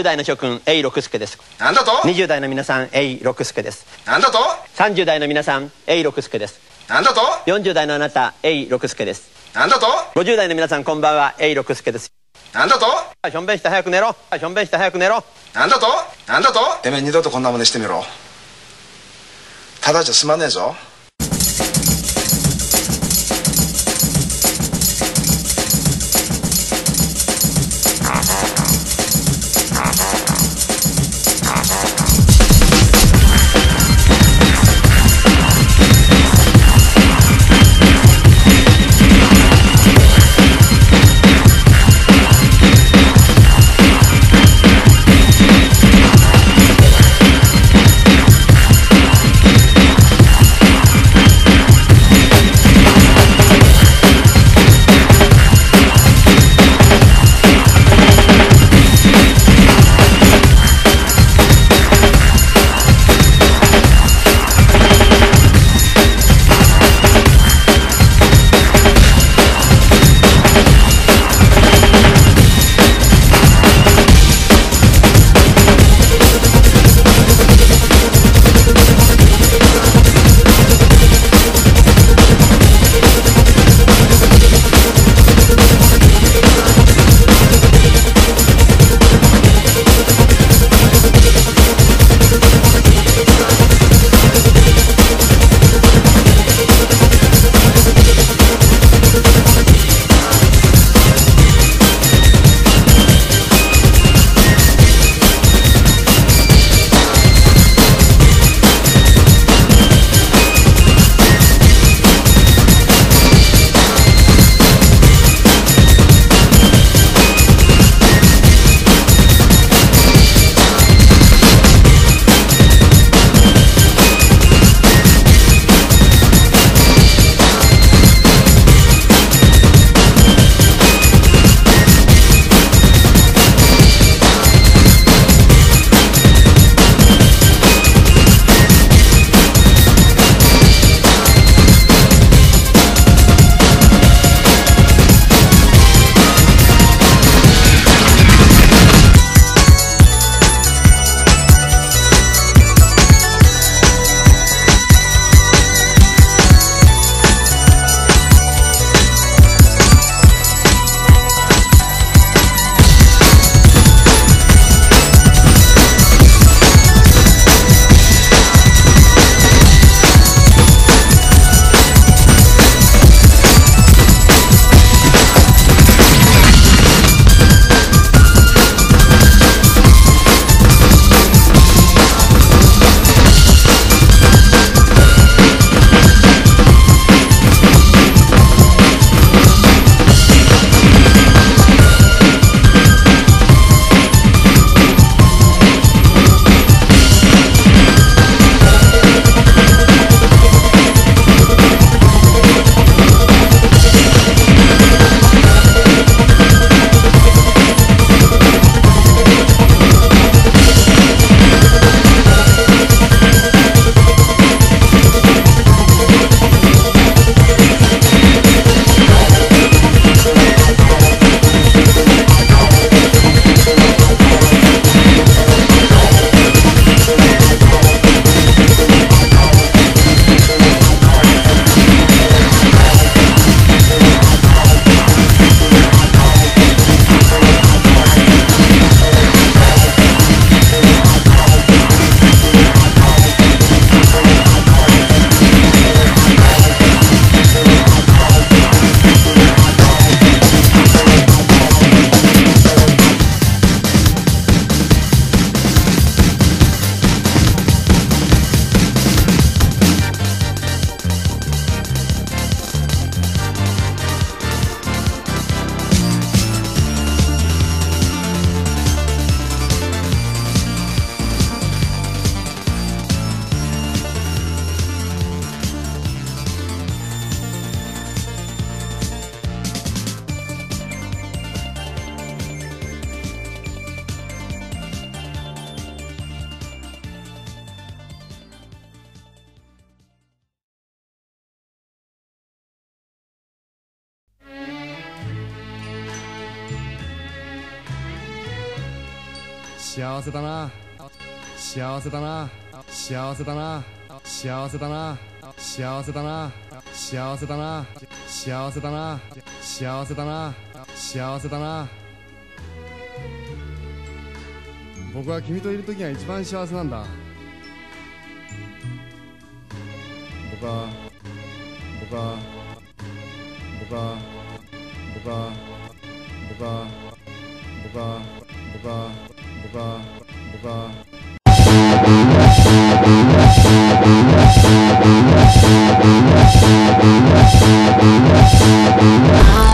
culture.10 代の諸君、永六輔です。なんだと？20代の皆さん、永六輔です。なんだと？30代の皆さん、永六輔です。なんだと？40代のあなた、永六輔です。なんだと？50代の皆さん、こんばんは、永六輔です。なんだと？しょんべんして早く寝ろ。しょんべんして早く寝ろ。なんだと？なんだと？てめえ二度とこんな真似してみろただじゃ済まねえぞ「幸せだな。幸せだな。幸せだな。幸せだな。幸せだな。幸せだな。幸せだな。幸せだな。幸せだな。僕は君といる時が一番幸せなんだ。僕は僕は僕は僕は僕は僕は僕は僕は بغاه بغاه آه.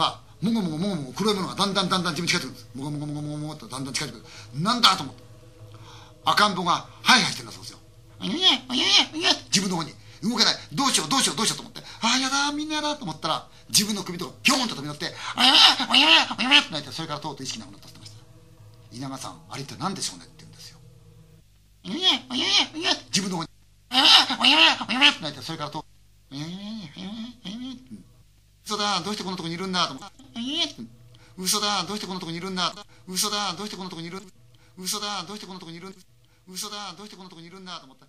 ば、もごもごもごもご黒いものがだんだんだんだん自分近づいてくんです。もごもごもごもごもごってだんだん近づいてく。なんだと思って。赤ん坊がハイハイしてるんだそうですよ。自分の方に。動けない。どうしよう、どうしよう、どうしようと思って。ああ、やだ、みんなやだと思ったら、自分の首とかピョーンと飛び乗って、あややあややあややって泣いて、それからとうとう意識なくなったってました。稲川さん、あれって何でしょうねって言うんですよ。あややあややあや自分の方に、あややあややあややって泣いて、それからとう、あややあややあややって。嘘だ、どうしてこんなとこにいるんだと思って。嘘だ、どうしてこんなとこにいるんだ。嘘だ、どうしてこんなとこにいる。嘘だ、どうしてこんなとこにいる。嘘だ、どうしてこんなとこにいるんだと思った。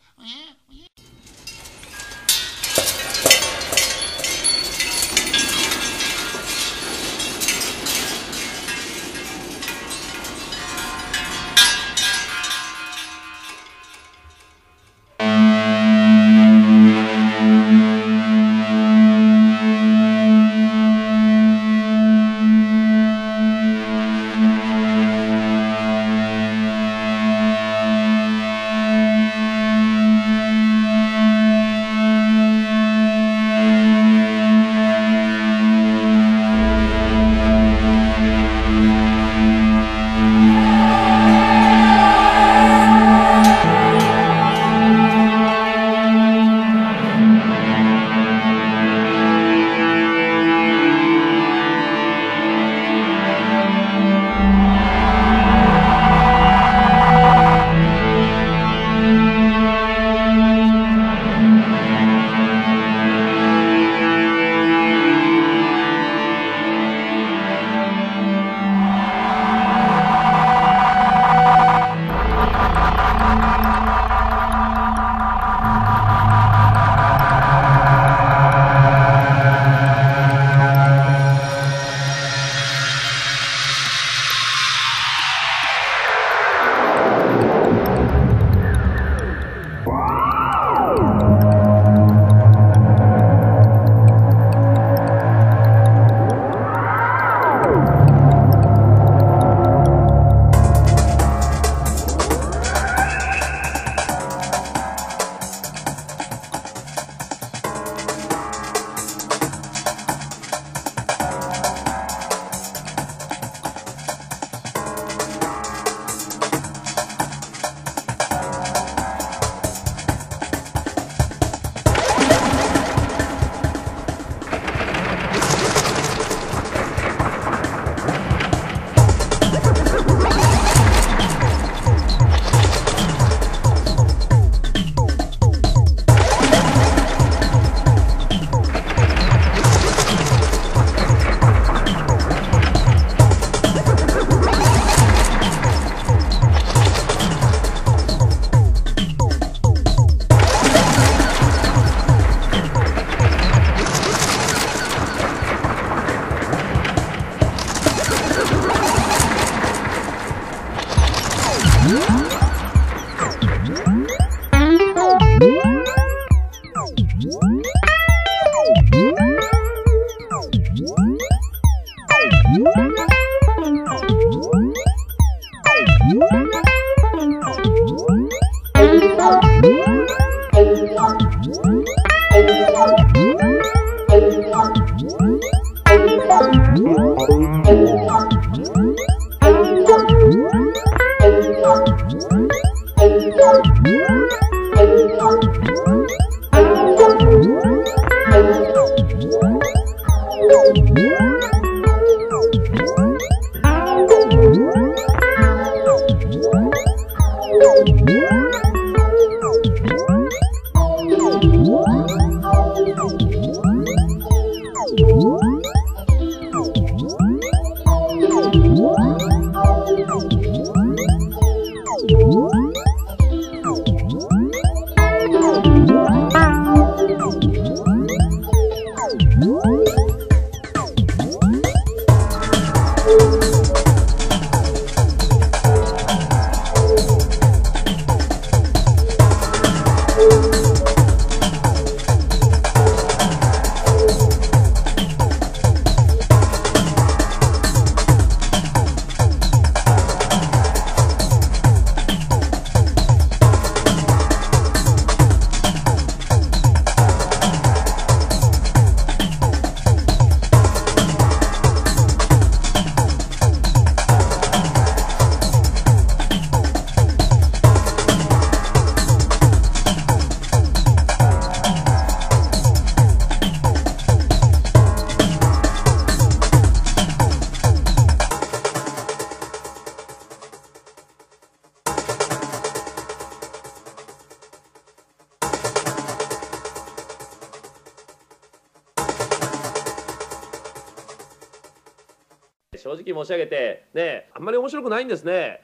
ないんですね。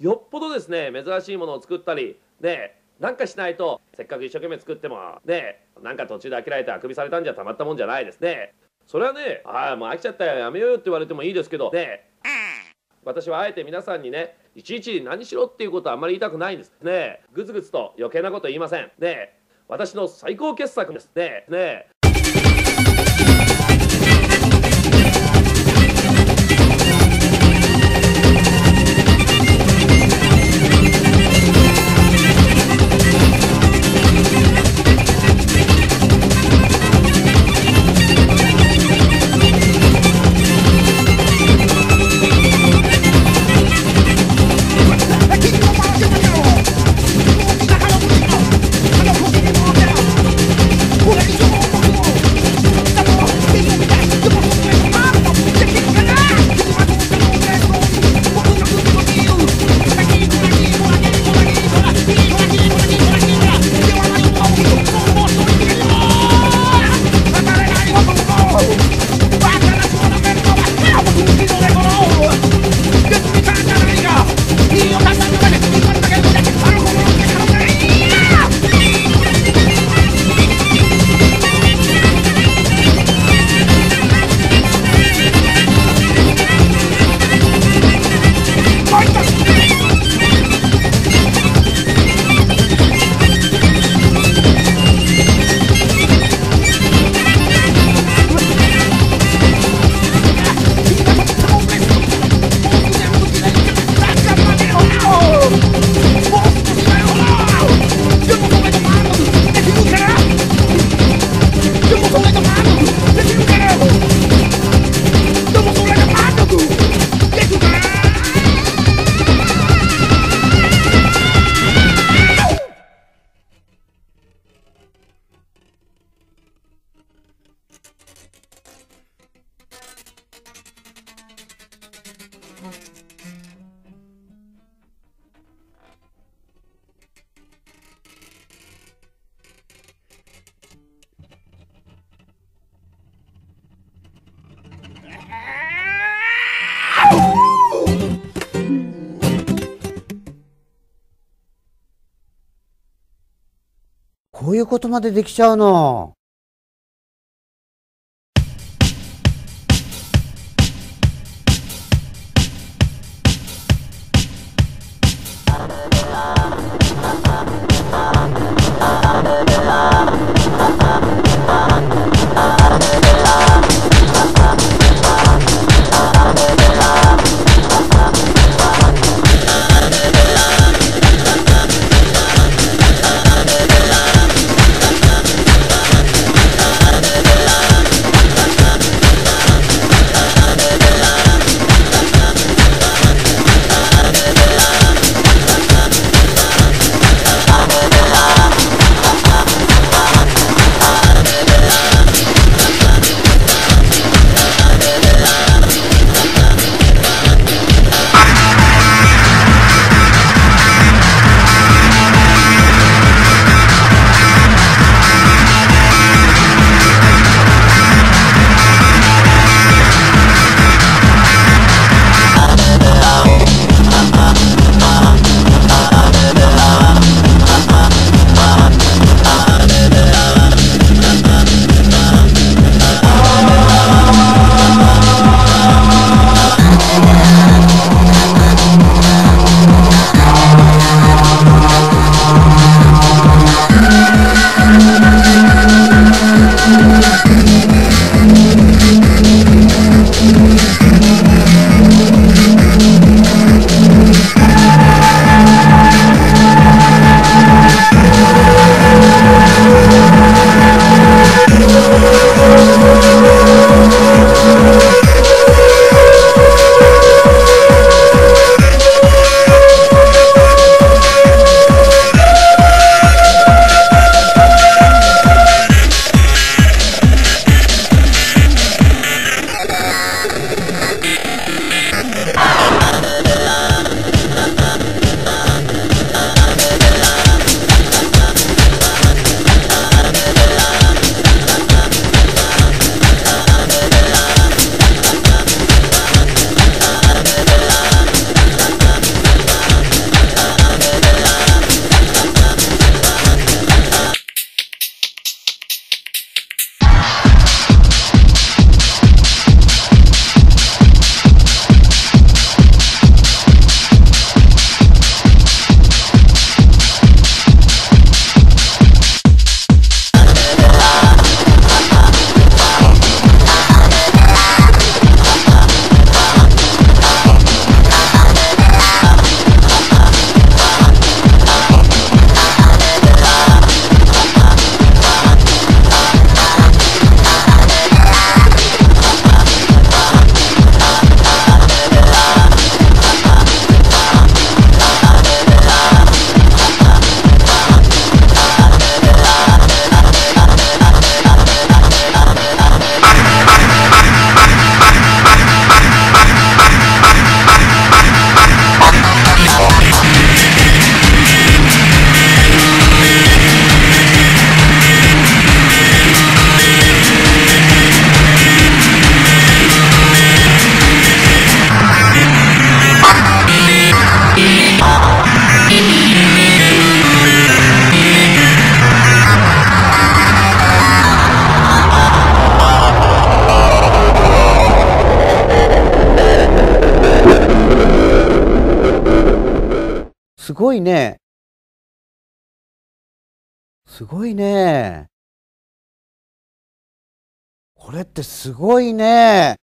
よっぽどですね珍しいものを作ったりねなんかしないとせっかく一生懸命作ってもねなんか途中で飽きられてあくびされたんじゃたまったもんじゃないですね。それはねああもう飽きちゃったよやめようよって言われてもいいですけどね私はあえて皆さんにねいちいち何しろっていうことはあんまり言いたくないんです。ねぐつぐつと余計なこと言いません。ね私の最高傑作です。ねねまでできちゃうの。いね。すごいね。これってすごいね。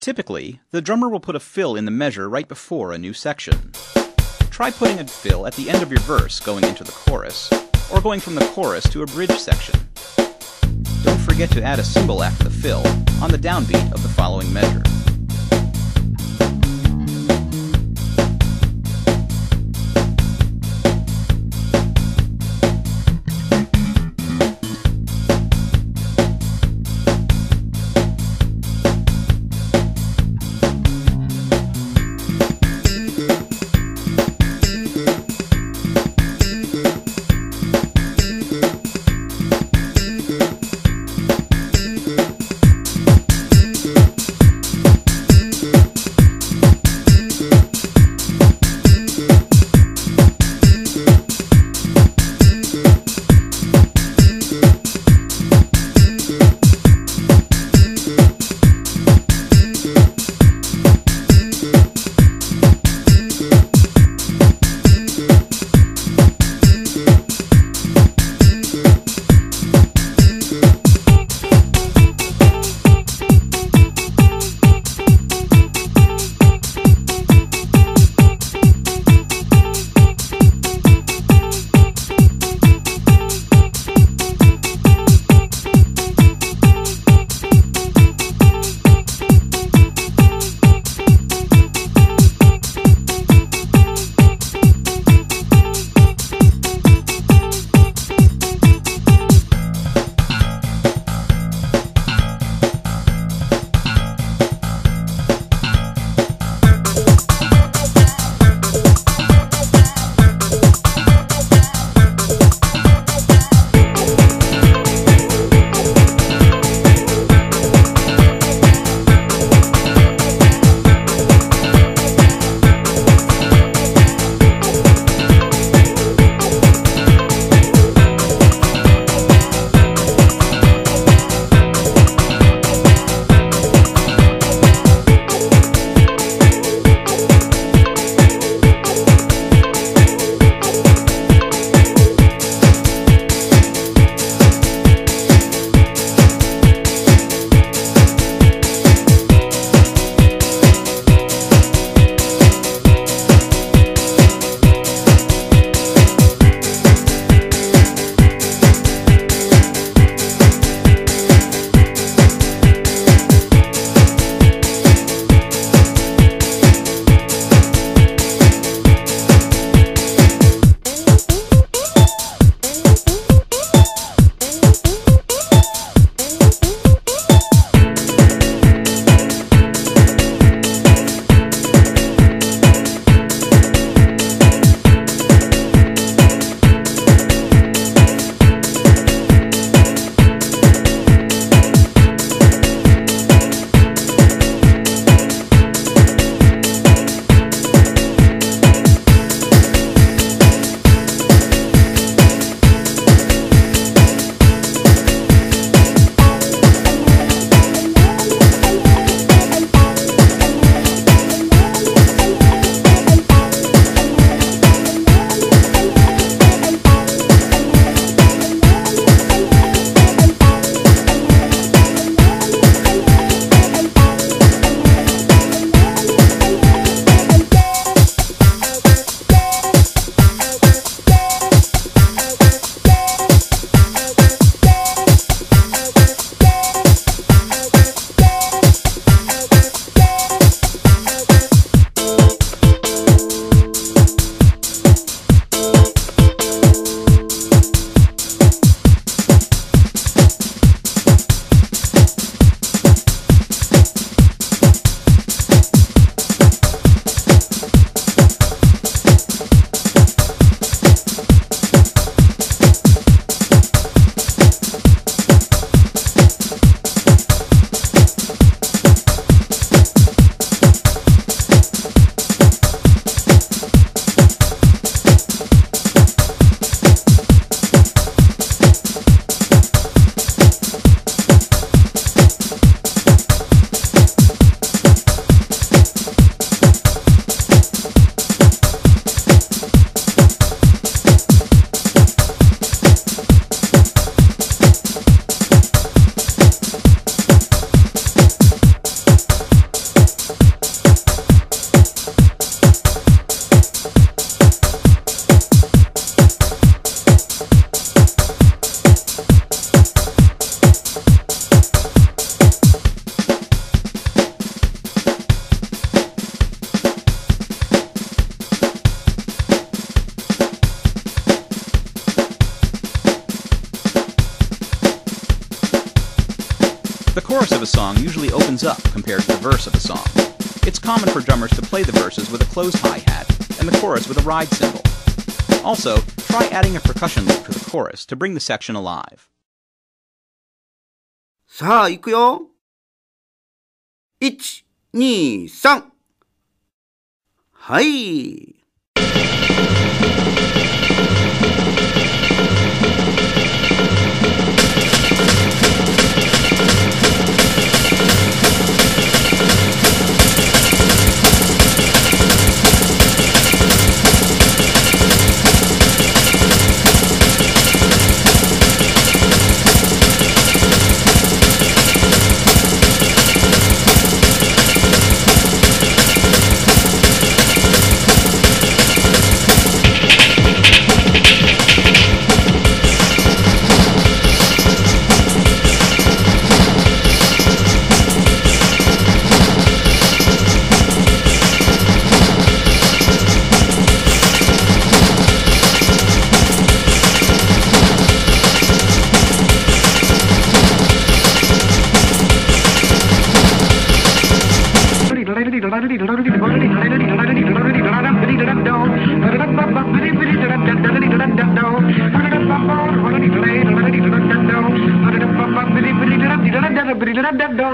Typically, the drummer will put a fill in the measure right before a new section. Try putting a fill at the end of your verse going into the chorus, or going from the chorus to a bridge section. Don't forget to add a cymbal after the fill on the downbeat of the following measure. Also, try adding a percussion loop to the chorus to bring the section alive. さあ、行くよ。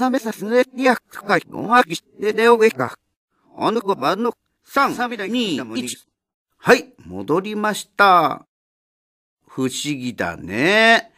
サメサスネリアクカイゴマキでレオゲカ。あの子番の3、2、1。はい、戻りました。不思議だね。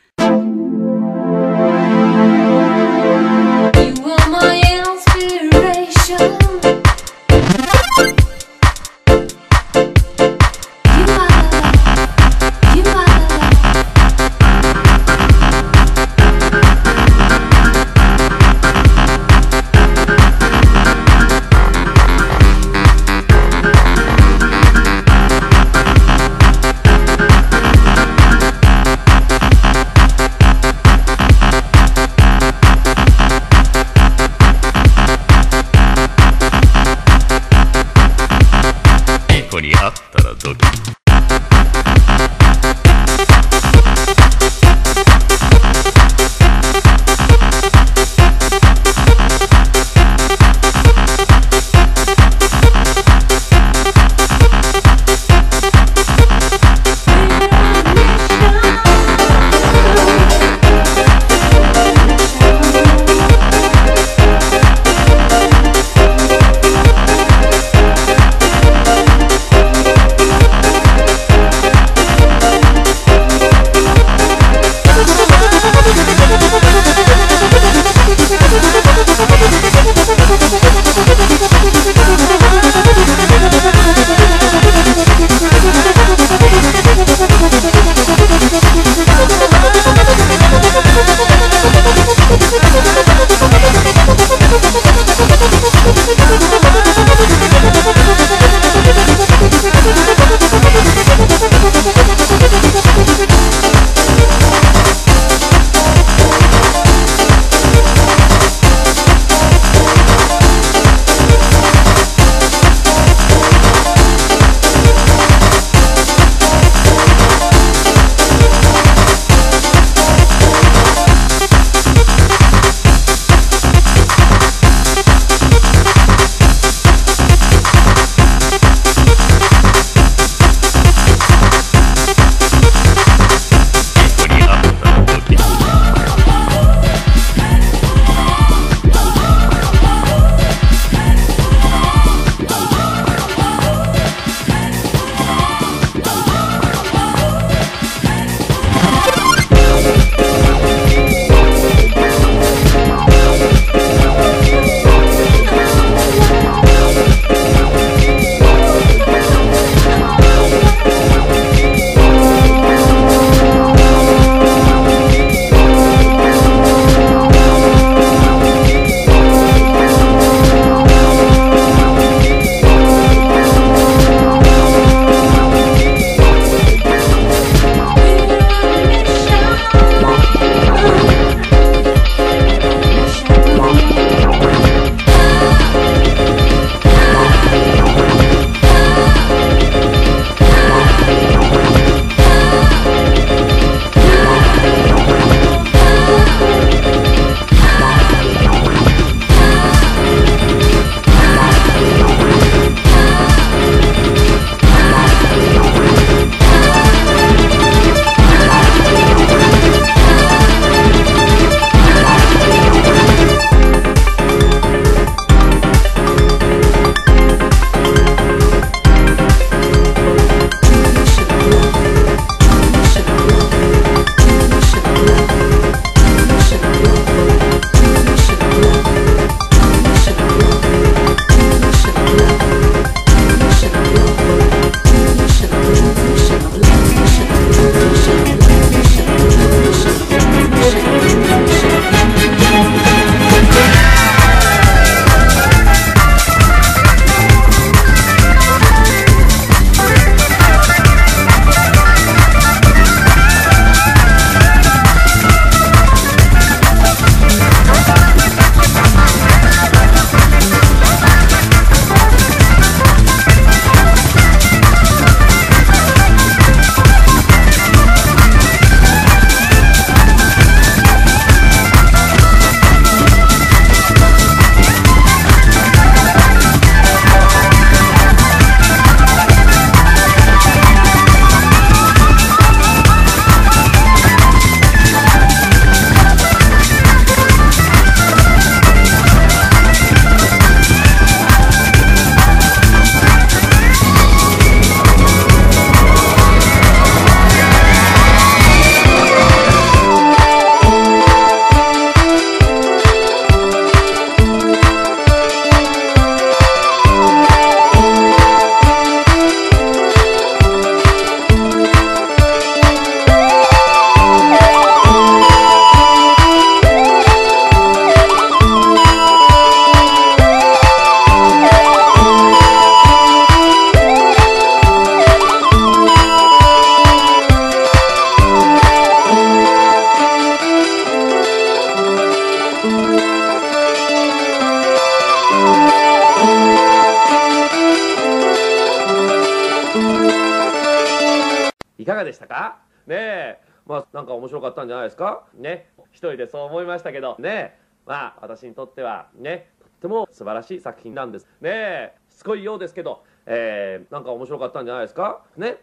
ないですか？ね。一人でそう思いましたけど。ね。まあ私にとってはね。とっても素晴らしい作品なんです。ね。えしつこいようですけど、えー、なんか面白かったんじゃないですか？ね。ね。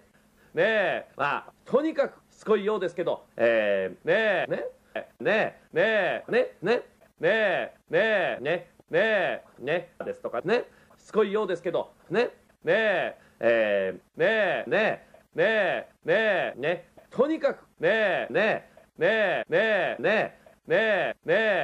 えまあとにかくしつこいようですけど、えー、ね。えね。ね。えね。えね。ね。ね。えね。えね。ね。えね。ですとかね。しつこいようですけど。ね。ね。ええ、ね。えね。えね。えね。えね。とにかくね。えね。えねえねえ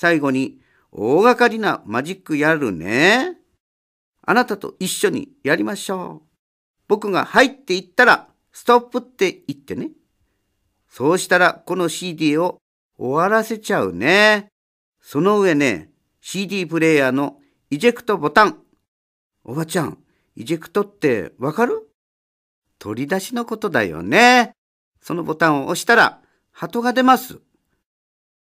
最後に大掛かりなマジックやるね。あなたと一緒にやりましょう。僕が入って言ったら、ストップって言ってね。そうしたら、この CD を終わらせちゃうね。その上ね、CD プレイヤーのイジェクトボタン。おばちゃん、イジェクトってわかる？取り出しのことだよね。そのボタンを押したら、鳩が出ます。